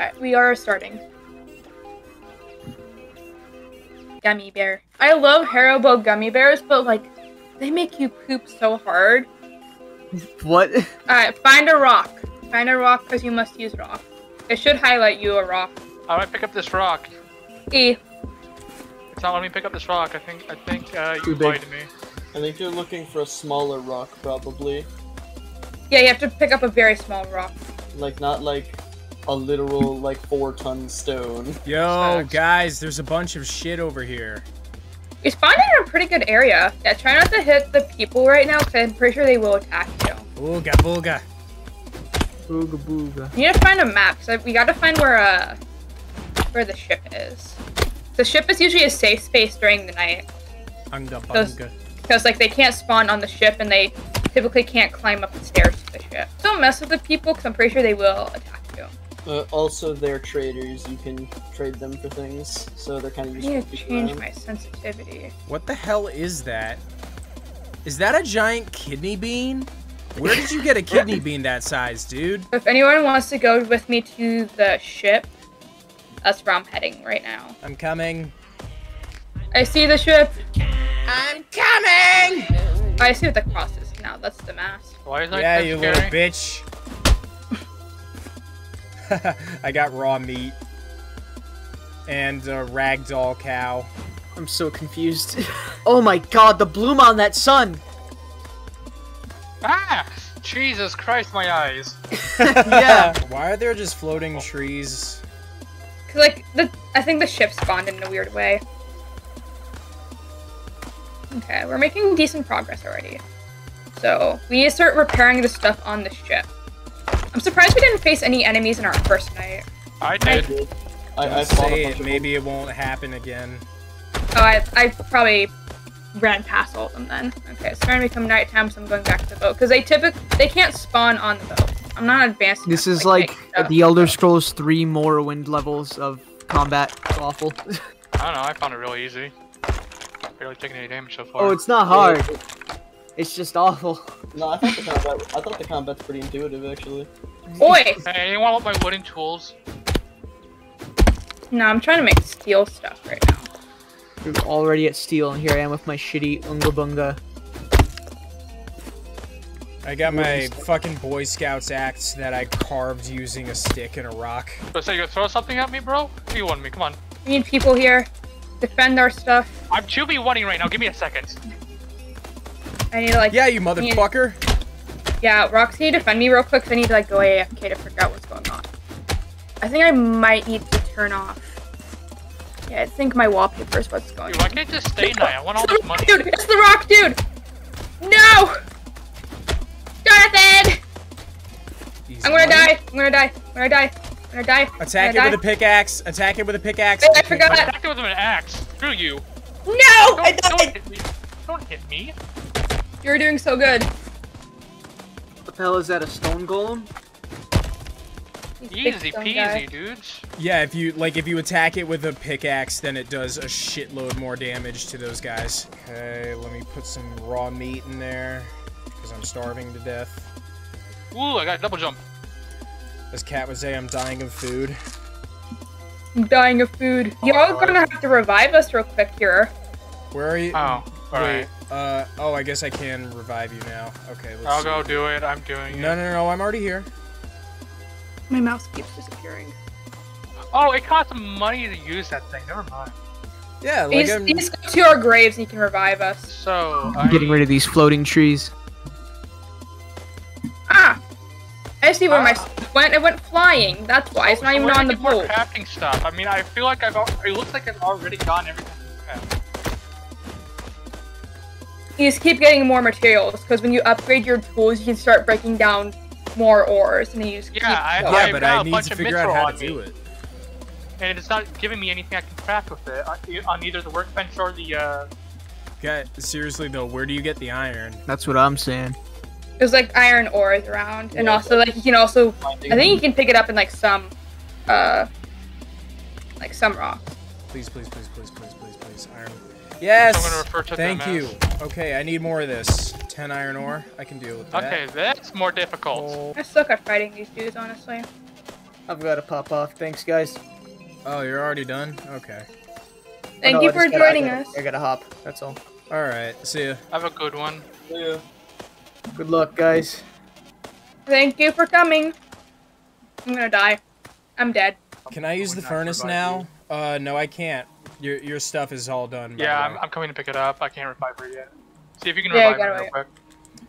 Alright, we are starting. Gummy bear. I love Haribo gummy bears, but like, they make you poop so hard. What? Alright, find a rock. Find a rock because you must use rock. It should highlight you a rock. How do I pick up this rock? E. It's not letting me pick up this rock. I think I think uh, you lied to me. I think you're looking for a smaller rock, probably. Yeah, you have to pick up a very small rock. Like, not like a literal, like, four ton stone. Yo, Facts. guys, there's a bunch of shit over here. We spawned in a pretty good area. Yeah, try not to hit the people right now because I'm pretty sure they will attack you. Ooga booga. Booga booga. You need to find a map because we got to find where uh where the ship is. The ship is usually a safe space during the night Unga Those- bunga. because like they can't spawn on the ship and they typically can't climb up the stairs to the ship. Don't mess with the people because I'm pretty sure they will attack you. Uh, also, they're traders. You can trade them for things, so they're kind of useful. I need to to change my sensitivity. What the hell is that? Is that a giant kidney bean? Where did you get a kidney bean that size, dude? If anyone wants to go with me to the ship, that's where I'm heading right now. I'm coming. I see the ship. I'm coming! I see what the cross is now. That's the mast. Why is that Yeah, you scary? little bitch. I got raw meat. And a ragdoll cow. I'm so confused. oh my god, the bloom on that sun! Ah! Jesus Christ, my eyes. yeah. Why are there just floating trees? Cause like the I think the ship spawned in a weird way. Okay, we're making decent progress already. So we need to start repairing the stuff on the ship. I'm surprised we didn't face any enemies in our first night. I did. I, I Don't fought a say it. Maybe it won't happen again. Oh, I, I probably ran past all of them then. Okay, it's starting to become nighttime, so I'm going back to the boat because they typically they can't spawn on the boat. I'm not advanced. This is to, like make the Elder Scrolls 3 Morrowind levels of combat. It's awful. I don't know. I found it really easy. Barely taking any damage so far. oh, it's not hard. It's just awful. No, I thought the combat. I thought the combat's pretty intuitive, actually. Boy, Hey, anyone want my wooden tools? no, I'm trying to make steel stuff right now. You're already at steel, and here I am with my shitty Unga Bunga. I got my fucking Boy Scouts axe that I carved using a stick and a rock. So, so you gonna throw something at me, bro? What do you want me? Come on. We need people here. Defend our stuff. I'm 2v1ing right now. Give me a second. I need to like Yeah, you motherfucker. Yeah, Roxy, you defend me real quick 'cause I need to like go AFK to figure out what's going on. I think I might need to turn off. Yeah, I think my wallpaper is what's going Dude, why can't I just stay night? I want all this money. Dude, it's the rock, dude! No! Jonathan! Easy I'm gonna die. I'm gonna die. I'm gonna die. I'm gonna die. I'm Attack it gonna with a pickaxe. Attack it with a pickaxe. I forgot. I attacked it with an axe. Screw you. No! I Don't, don't hit me. Don't hit me. You're doing so good. What the hell is that, a stone golem? Easy peasy, guy. dudes. Yeah, if you like, if you attack it with a pickaxe, then it does a shitload more damage to those guys. Okay, let me put some raw meat in there because I'm starving to death. Ooh, I got a double jump. As Cat would say, I'm dying of food. I'm dying of food. Y'all gonna have to revive us real quick here. Where are you? Oh, Wait, alright. Uh, oh, I guess I can revive you now. Okay, let's I'll see. go do it. I'm doing No, it. no, no, no, I'm already here. My mouse keeps disappearing. Oh, it costs some money to use that thing. Never mind. Yeah, like These, I'm, these go to our graves and you can revive us. So, I'm I... getting rid of these floating trees. Ah! I see where my Ah. stuff went. It went flying. That's why. It's not So even where do I on the get more boat. crafting stuff. I mean, I feel like I've. al- It looks like I've already gotten everything. You just keep getting more materials because when you upgrade your tools, you can start breaking down more ores, and then you just keep. Yeah, I- going. yeah, I've but got I a need bunch to figure out how to do it. And it's not giving me anything I can craft with it on, on either the workbench or the. uh... God, seriously though, where do you get the iron? That's what I'm saying. There's like iron ores around, and Yeah. also like you can also. I think you can pick it up in like some, uh, like some rocks. Please, please, please, please, please, please, please, iron. I'm Yes. gonna refer to Thank them you. as- Okay, I need more of this. Ten iron ore. I can deal with that. Okay, that's more difficult. Oh, I suck at fighting these dudes, honestly. I've got to pop off. Thanks, guys. Oh, you're already done? Okay. Thank Oh, no, you I for just gotta- I joining gotta- us. I gotta hop. That's all. Alright, see ya. Have a good one. Yeah. Good luck, guys. Thank you for coming. I'm gonna die. I'm dead. Can I use the furnace revive now? Uh, no, I can't. Your your stuff is all done. by Yeah, I'm. I'm coming to pick it up. I can't revive her yet. See if you can Yeah, you revive her gotta real quick.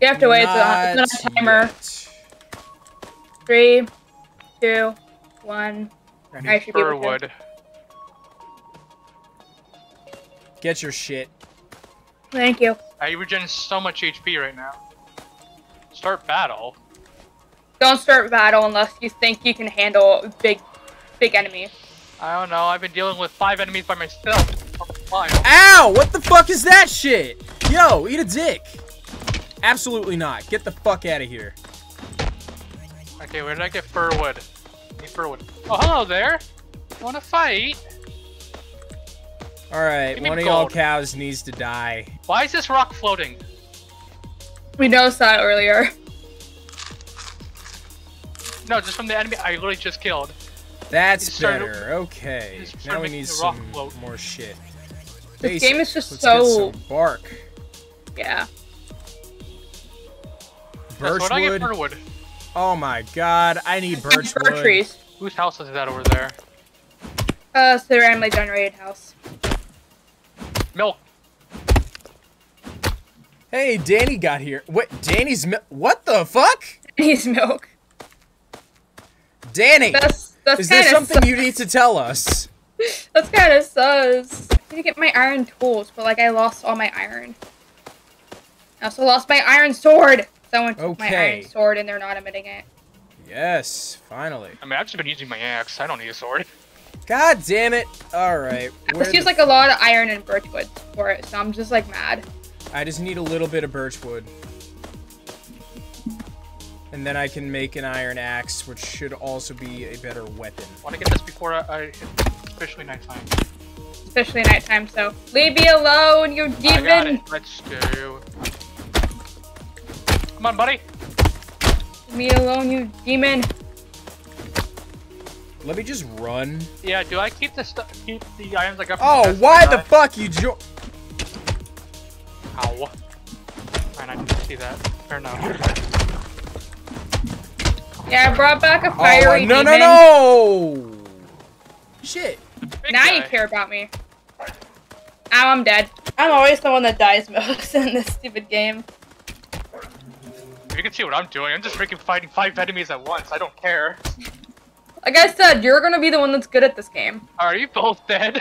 You have to wait. It's on, it's on a timer. yet. Three, two, one. I I need should be able to. Get your shit. Thank you. I regen so much HP right now. Start battle. Don't start battle unless you think you can handle big, big enemy. I don't know. I've been dealing with five enemies by myself for. Ow! What the fuck is that shit? Yo, eat a dick. Absolutely not. Get the fuck out of here. Okay, where did I get Firwood? I need Firwood. Oh, hello there. Wanna fight? Alright, Give me one of y'all cows needs to die. Why is this rock floating? We noticed that earlier. No, just from the enemy I literally just killed. That's Just started- better. Okay. Now we need some float. more shit. This game is just Let's so- get some bark. Yeah. That's what I get Birchwood. Firwood. Oh my god, I need Birch birchwood. trees. Whose house is that over there? Uh, it's the randomly generated house. Milk. Hey, Dani got here. What? Dani's milk? What the fuck? Needs milk. Danny, That's that's is there kind of something you need to tell us? That's kind of sus. I need to get my iron tools, but like I lost all my iron. I also lost my iron sword. Someone took my iron sword and they're not admitting it. Yes, finally. I mean, I've just been using my axe. I don't need a sword. God damn it. Alright. I where just use like a lot of iron and birchwood for it, so I'm just like mad. I just need a little bit of birchwood. And then I can make an iron axe, which should also be a better weapon. Want to get this before I, I hit officially nighttime. Especially nighttime, so leave me alone, you I got demon! it. Let's go. Come on, buddy. Leave me alone, you demon! Let me just run. Yeah, do I keep the stu- keep the irons like up? Oh, why the fuck you jo- Ow. Fine, I didn't see that. Fair enough. Yeah, I brought back a Oh, fiery no, no, demon. no! Shit. Big Now you care about me. Ow, I'm dead. I'm always the one that dies most in this stupid game. You can see what I'm doing. I'm just freaking fighting five enemies at once. I don't care. Like I said, you're gonna be the one that's good at this game. Are you both dead?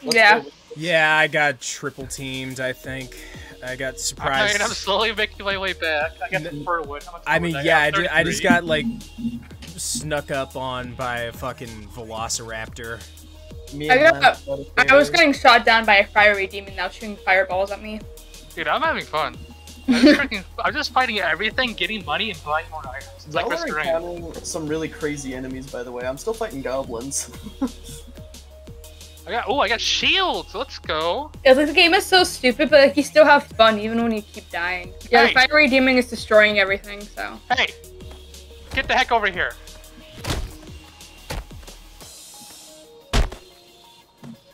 Yeah. Yeah, I got triple teamed, I think. I got I surprised. mean, I'm slowly making my way back. I got the N- firwood. I mean, do yeah, I, have? ju- I just got like snuck up on by a fucking velociraptor. Me I got- Lance got was getting shot down by a fiery demon now shooting fireballs at me. Dude, I'm having fun. I'm just, freaking, I'm just fighting everything, getting money, and buying more items. It's like Y'all Risk are encountering some really crazy enemies, by the way. I'm still fighting goblins. I got oh, I got shields. Let's go. Yeah, like the game is so stupid, but like you still have fun even when you keep dying. Yeah, Hey. the fiery demon is destroying everything, so. Hey, get the heck over here.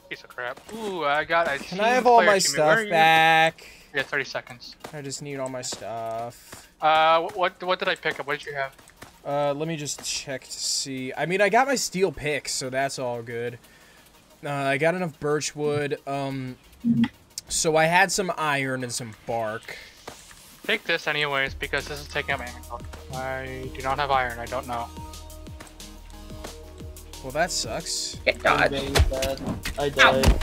Piece of crap. Ooh, I got a. Can I have all my stuff back? Yeah, 30 seconds. I just need all my stuff. Uh, what what did I pick up? What did you have? Uh, let me just check to see. I mean, I got my steel picks, so that's all good. Uh, I got enough birch wood. Um, so I had some iron and some bark. Take this anyways because this is taking up my inventory. I do not have iron. I don't know. Well, that sucks. Get dodged. I died.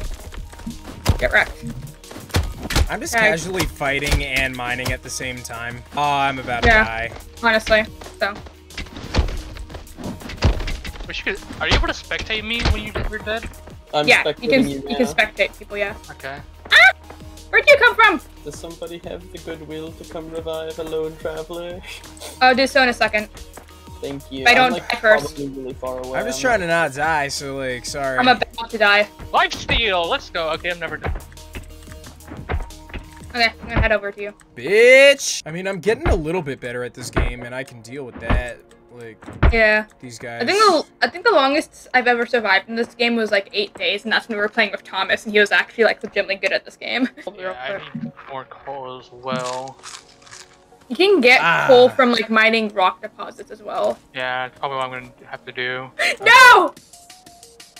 Get wrecked. I'm just Okay. casually fighting and mining at the same time. Oh, I'm about Yeah. to die. Honestly. So. Wish you could. Are you able to spectate me when you- you're dead? I'm yeah, you can you, you, can spectate people, yeah. Okay. Ah! Where'd you come from? Does somebody have the goodwill to come revive a lone traveler? I'll do so in a second. Thank you. I I'm, don't like, die first. Really far away. I'm just trying to not die, so like, sorry. I'm about to die. Life steal. Let's go. Okay, I'm never done. Okay, I'm gonna head over to you. Bitch! I mean, I'm getting a little bit better at this game, and I can deal with that. Like Yeah. these guys. I think the I think the longest I've ever survived in this game was like eight days, and that's when we were playing with Thomas, and he was actually like legitimately good at this game. Yeah, I need more coal as well. You can get Ah. coal from like mining rock deposits as well. Yeah, that's probably what I'm gonna have to do. No!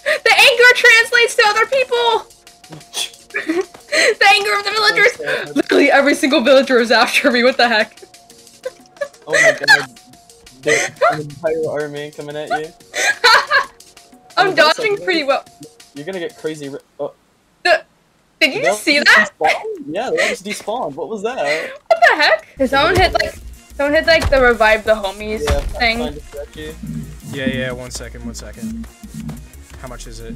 The anger translates to other people! the anger of the villagers! Literally every single villager is after me, what the heck? Oh my god. There's an entire army coming at you. I'm Oh, dodging okay. pretty well. You're gonna get crazy. ri- Oh, The- Did you they just see all that? despawned? Yeah, they just despawned. What was that? What the heck? Did someone hit like someone hit like the revive the homies Yeah, thing? trying to stretch you. Yeah, yeah. One second. One second. How much is it?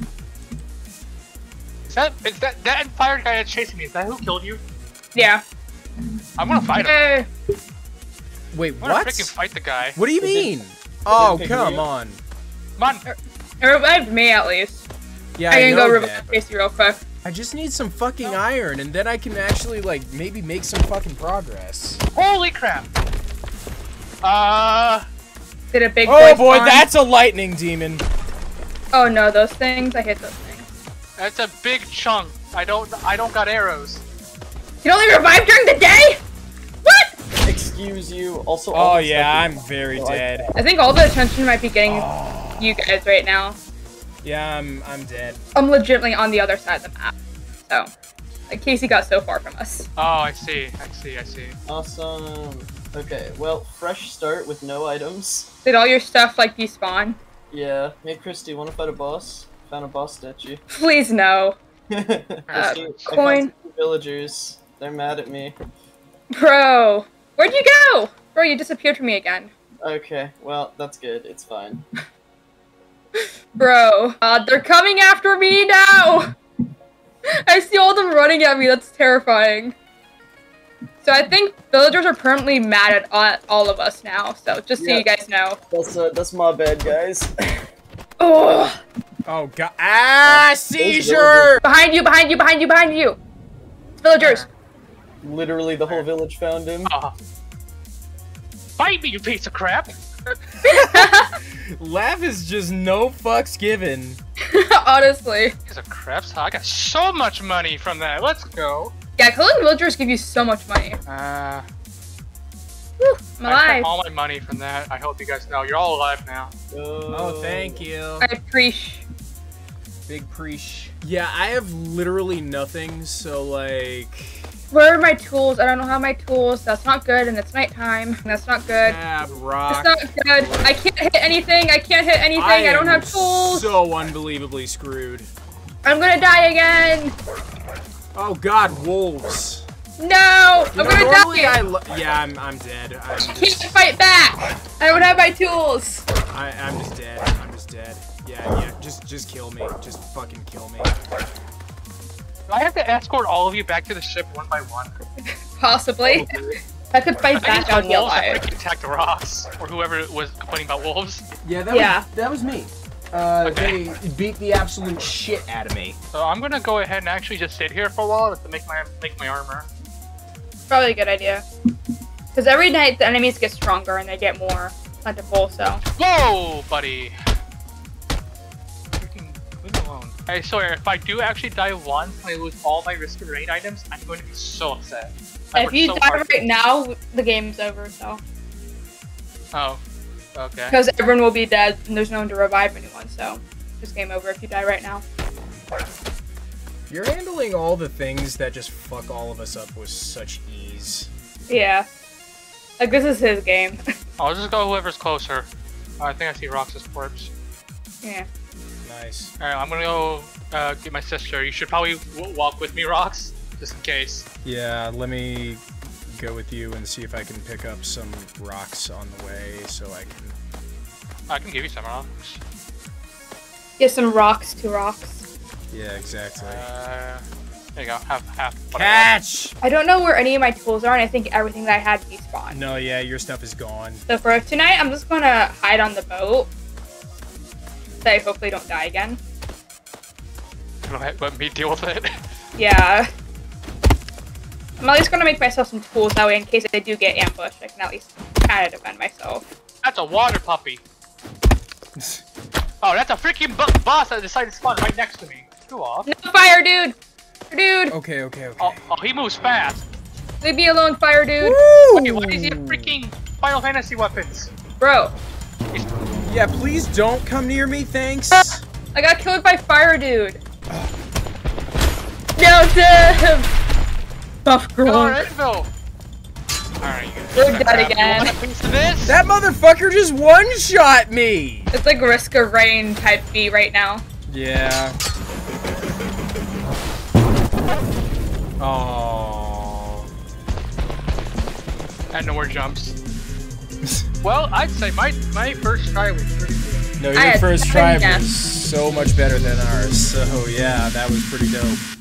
Is that is that that fire guy that's chasing me? Is that who killed you? Yeah. I'm gonna fight him. Eh, Wait, I'm what? freaking fight the guy. What do you mean? Oh, come on. Come on. it revived me at least. Yeah, I I, can know go that. revive Casey real quick. I just need some fucking iron, and then I can actually like maybe make some fucking progress. Holy crap. Uh, Did a big Oh boy boy, spawn. that's a lightning demon. Oh no, those things. I hate those things. that's a big chunk. I don't I don't got arrows. You can only revive during the day? What? Excuse you. Also. Oh yeah, I'm very dead. I think all the attention might be getting Oh, you guys right now. yeah, I'm I'm dead. I'm legitimately on the other side of the map. So, like Casey got so far from us. Oh, I see. I see. I see. Awesome. Okay, well, fresh start with no items. Did all your stuff like despawn? Yeah. Hey, Christy, wanna fight a boss? Found a boss statue. Please no. Christy, uh, I coin. found villagers. They're mad at me. Bro, where'd you go? Bro, you disappeared from me again. Okay, well, that's good. It's fine. Bro, uh, they're coming after me now! I see all them running at me, that's terrifying. So I think villagers are permanently mad at all, all of us now, so just so Yeah. you guys know. That's uh, that's my bad, guys. Oh, Oh god. Ah, seizure. behind you, behind you, behind you, behind you! Villagers! Literally, the whole village found him. Uh, fight me, you piece of crap! Laugh is just no fucks given. Honestly. Piece of crap. So I got so much money from that. Let's go. Yeah, killing villagers give you so much money. Uh, Whew, I'm I alive. got all my money from that. I hope you guys know. You're all alive now. Oh, thank you. I appreciate. Big preach. Yeah, I have literally nothing, so like. Where are my tools? I don't know how my tools. That's not good, and it's nighttime. That's not good. It's rock. not good. I can't hit anything. I can't hit anything. I, don't have tools. So unbelievably screwed. I'm gonna die again. Oh god, wolves. No, You I'm know, gonna normally die. I lo- yeah, I'm, I'm dead. I'm can't fight back. I don't have my tools. I, I'm just dead. I'm just dead. Yeah, yeah. Just, just kill me. Just fucking kill me. Do I have to escort all of you back to the ship one by one? Possibly. If I could fight I back, think I'd the be wolves that alive. freaking attacked the rocks, or whoever was complaining about wolves. Yeah, that Yeah. was that was me. Uh, Okay. They beat the absolute shit out of me. So I'm gonna go ahead and actually just sit here for a while to make my make my armor. Probably a good idea. Because every night the enemies get stronger and they get more plentiful. So Whoa, buddy! I swear, if I do actually die once and I lose all my restraint items, I'm going to be so upset. I if you so die hard- right now, the game's over. So Oh, okay. because everyone will be dead and there's no one to revive anyone. So it's game over if you die right now. You're handling all the things that just fuck all of us up with such ease. Yeah. Like this is his game. I'll just go whoever's closer. Oh, I think I see Roxas' corpse. yeah. Nice. Alright, I'm gonna go uh, get my sister. You should probably w- walk with me, Rocks, just in case. Yeah, let me go with you and see if I can pick up some rocks on the way so I can. I can give you some rocks. Get some rocks, to rocks. Yeah, exactly. Uh, there you go. Have half. what I. Catch! I don't know where any of my tools are, and I think everything that I had despawned. No, yeah, your stuff is gone. So for tonight, I'm just gonna hide on the boat. So I hopefully don't die again. Let, let me deal with it. Yeah. I'm at least gonna make myself some tools that way in case I do get ambushed, I can at least kind of defend myself. That's a water puppy. Oh, that's a freaking bu- boss that decided to spawn right next to me. Go off. No fire, dude. Dude, Okay, okay, okay. Oh, oh, he moves fast. leave me alone, fire, dude. Wait, why is he a freaking Final Fantasy weapons? Bro, Yeah, please don't come near me, thanks. I got killed by fire, dude. No, Tim. Buff Kill girl. Anvil. Alright, you We're dead again. want a piece this? That motherfucker just one-shot me! It's like Risk of Rain type B right now. Yeah. Oh. And no more jumps. well, I'd say my my first try was pretty good. No, your first try was so much better than ours. So yeah, that was pretty dope.